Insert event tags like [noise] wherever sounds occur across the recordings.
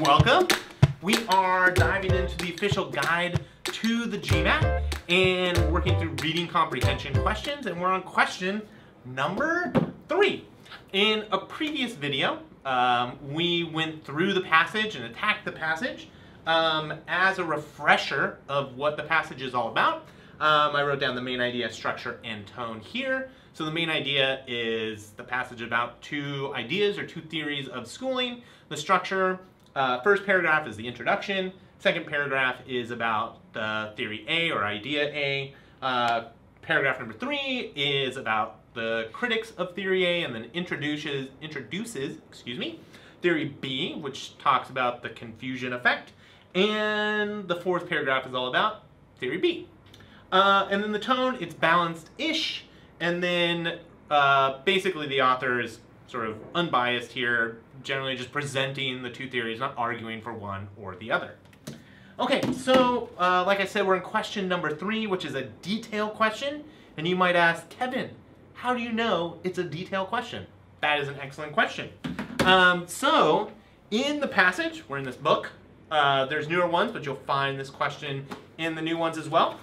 welcome. We are diving into the official guide to the GMAT and working through reading comprehension questions, and we're on question number three. In a previous video, um, we went through the passage and attacked the passage. Um, as a refresher of what the passage is all about, um, I wrote down the main idea, structure, and tone here. So the main idea is the passage about two ideas or two theories of schooling. The structure, uh, first paragraph is the introduction. Second paragraph is about the theory A or idea A. Uh, paragraph number three is about the critics of theory A and then introduces, introduces excuse me, theory B, which talks about the confusion effect. And the fourth paragraph is all about theory B. Uh, and then the tone, it's balanced-ish. And then uh, basically the author is sort of unbiased here, generally just presenting the two theories, not arguing for one or the other. Okay, so uh, like I said, we're in question number three, which is a detail question. And you might ask, Kevin, how do you know it's a detail question? That is an excellent question. Um, so, in the passage, we're in this book, uh, there's newer ones, but you'll find this question in the new ones as well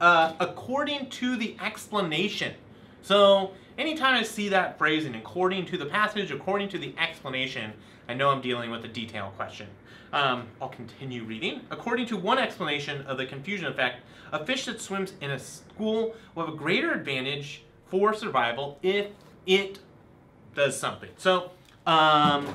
uh, according to the explanation. So anytime I see that phrasing, according to the passage, according to the explanation, I know I'm dealing with a detail question. Um, I'll continue reading. According to one explanation of the confusion effect, a fish that swims in a school will have a greater advantage for survival if it does something. So um,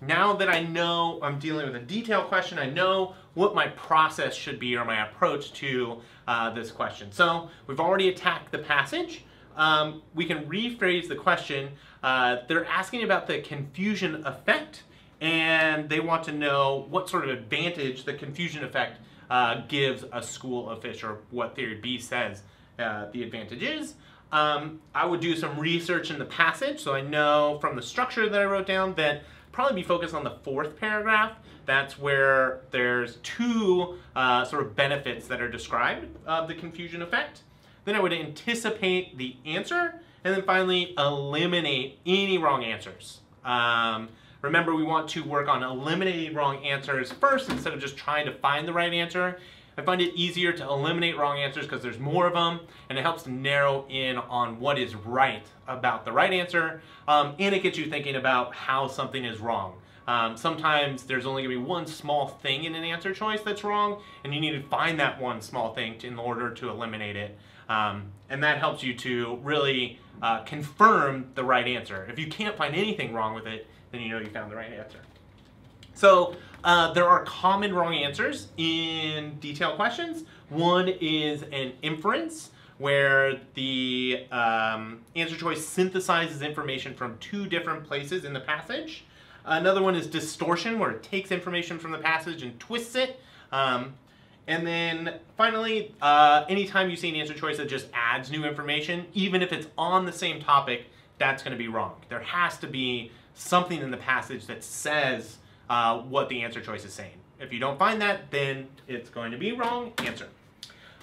now that I know I'm dealing with a detailed question, I know what my process should be or my approach to uh, this question. So we've already attacked the passage. Um, we can rephrase the question. Uh, they're asking about the confusion effect and they want to know what sort of advantage the confusion effect uh, gives a school of fish or what theory B says uh, the advantage is. Um, I would do some research in the passage so I know from the structure that I wrote down that probably be focused on the fourth paragraph. That's where there's two uh, sort of benefits that are described of the confusion effect. Then I would anticipate the answer, and then finally eliminate any wrong answers. Um, remember, we want to work on eliminating wrong answers first instead of just trying to find the right answer. I find it easier to eliminate wrong answers because there's more of them and it helps narrow in on what is right about the right answer um, and it gets you thinking about how something is wrong. Um, sometimes there's only going to be one small thing in an answer choice that's wrong and you need to find that one small thing to, in order to eliminate it. Um, and that helps you to really uh, confirm the right answer. If you can't find anything wrong with it, then you know you found the right answer. So uh, there are common wrong answers in detailed questions. One is an inference, where the um, answer choice synthesizes information from two different places in the passage. Another one is distortion, where it takes information from the passage and twists it. Um, and then finally, uh, anytime you see an answer choice that just adds new information, even if it's on the same topic, that's going to be wrong. There has to be something in the passage that says uh, what the answer choice is saying. If you don't find that, then it's going to be wrong answer.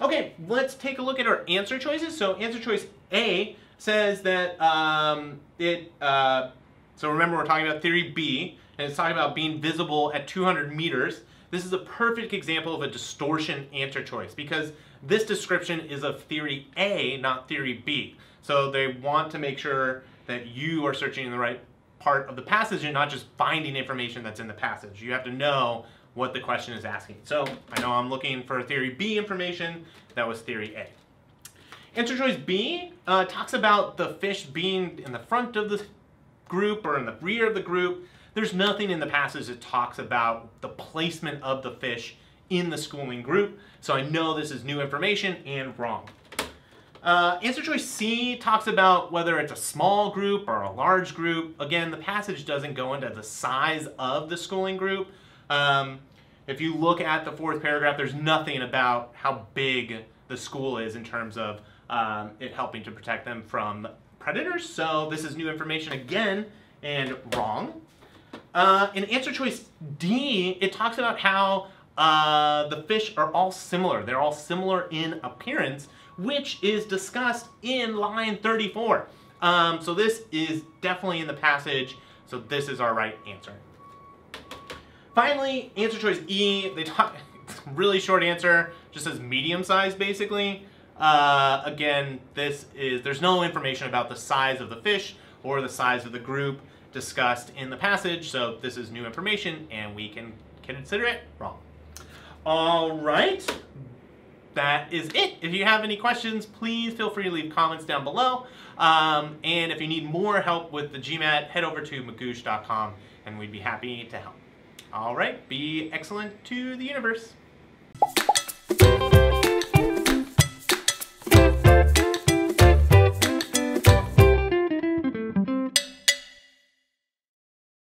Okay, let's take a look at our answer choices. So answer choice A says that um, it, uh, so remember we're talking about theory B, and it's talking about being visible at 200 meters. This is a perfect example of a distortion answer choice because this description is of theory A, not theory B. So they want to make sure that you are searching in the right part of the passage and not just finding information that's in the passage. You have to know what the question is asking. So I know I'm looking for theory B information. That was theory A. Answer choice B uh, talks about the fish being in the front of the group or in the rear of the group. There's nothing in the passage that talks about the placement of the fish in the schooling group. So I know this is new information and wrong. Uh, answer choice C talks about whether it's a small group or a large group. Again, the passage doesn't go into the size of the schooling group. Um, if you look at the fourth paragraph, there's nothing about how big the school is in terms of um, it helping to protect them from predators. So this is new information again and wrong. Uh, in answer choice D, it talks about how uh, the fish are all similar. They're all similar in appearance which is discussed in line 34. Um, so this is definitely in the passage, so this is our right answer. Finally, answer choice E, they talk, [laughs] really short answer, just says medium size basically. Uh, again, this is, there's no information about the size of the fish or the size of the group discussed in the passage, so this is new information and we can consider it wrong. All right, that is it. If you have any questions, please feel free to leave comments down below. Um, and if you need more help with the GMAT, head over to magoosh.com and we'd be happy to help. All right, be excellent to the universe.